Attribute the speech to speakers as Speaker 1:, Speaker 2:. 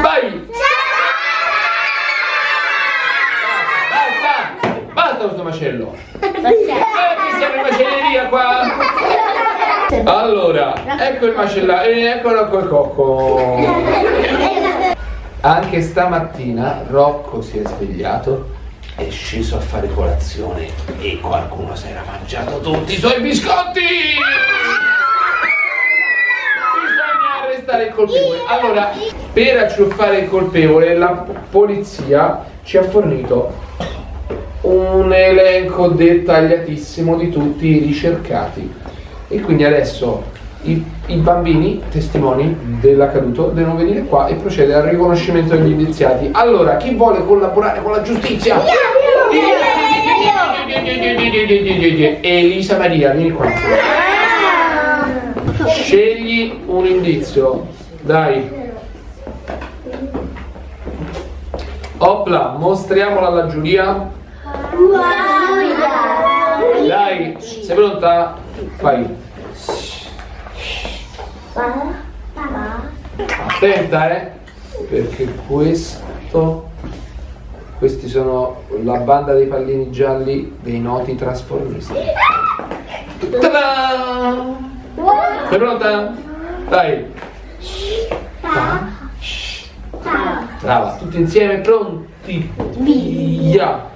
Speaker 1: Vai! Basta! Basta questo macello! Eh, che siamo in macelleria qua! Allora, ecco il macellaio e eccolo col cocco! Anche stamattina Rocco si è svegliato, è sceso a fare colazione e qualcuno si era mangiato tutti i suoi biscotti! Colpevole. Allora, per acciuffare il colpevole, la polizia ci ha fornito un elenco dettagliatissimo di tutti i ricercati. E quindi adesso i, i bambini, testimoni dell'accaduto, devono venire qua e procedere al riconoscimento degli indiziati. Allora, chi vuole collaborare con la giustizia? Elisa Maria, vieni qua. Scegli un indizio. Dai. Opla, mostriamola alla giuria. Dai, sei pronta? Vai. Attenta, eh? Perché questo. Questi sono la banda dei pallini gialli dei noti trasformisti. Ta-da! Sei pronta? Dai. Brava, tutti insieme pronti. Via.